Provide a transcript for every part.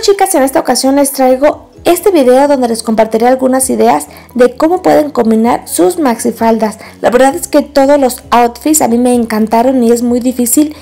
chicas, en esta ocasión les traigo este video donde les compartiré algunas ideas de cómo pueden combinar sus maxifaldas. La verdad es que todos los outfits a mí me encantaron y es muy difícil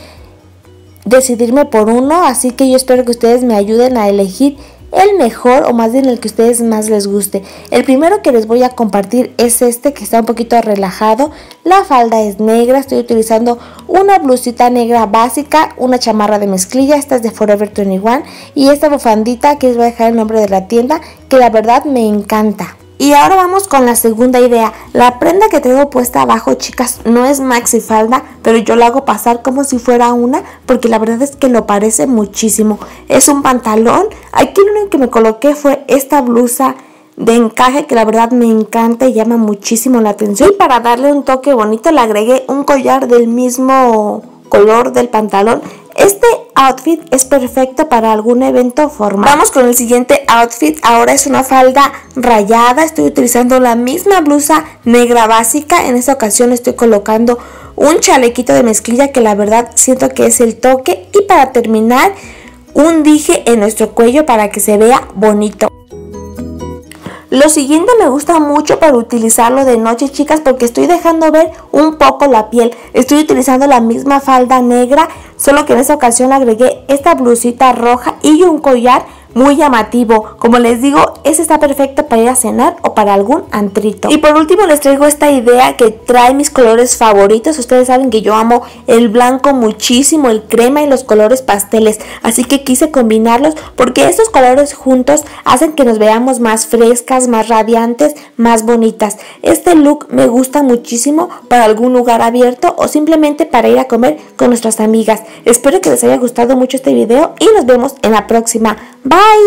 decidirme por uno, así que yo espero que ustedes me ayuden a elegir el mejor o más bien el que a ustedes más les guste. El primero que les voy a compartir es este que está un poquito relajado. La falda es negra, estoy utilizando una blusita negra básica, una chamarra de mezclilla, esta es de Forever 21 y esta bufandita que les voy a dejar el nombre de la tienda que la verdad me encanta. Y ahora vamos con la segunda idea. La prenda que tengo puesta abajo, chicas, no es maxi falda, pero yo la hago pasar como si fuera una, porque la verdad es que lo parece muchísimo. Es un pantalón. Aquí lo único que me coloqué fue esta blusa de encaje que la verdad me encanta y llama muchísimo la atención. Y para darle un toque bonito le agregué un collar del mismo color del pantalón. Este outfit es perfecto para algún evento formal. Vamos con el siguiente outfit. Ahora es una falda rayada. Estoy utilizando la misma blusa negra básica. En esta ocasión estoy colocando un chalequito de mezclilla que la verdad siento que es el toque. Y para terminar, un dije en nuestro cuello para que se vea bonito. Lo siguiente me gusta mucho para utilizarlo de noche, chicas, porque estoy dejando ver un poco la piel. Estoy utilizando la misma falda negra, solo que en esta ocasión agregué esta blusita roja y un collar muy llamativo. Como les digo, ese está perfecto para ir a cenar o para algún antrito. Y por último les traigo esta idea que trae mis colores favoritos. Ustedes saben que yo amo el blanco muchísimo, el crema y los colores pasteles. Así que quise combinarlos porque estos colores juntos hacen que nos veamos más frescas, más radiantes, más bonitas. Este look me gusta muchísimo para algún lugar abierto o simplemente para ir a comer con nuestras amigas. Espero que les haya gustado mucho este video y nos vemos en la próxima. Bye!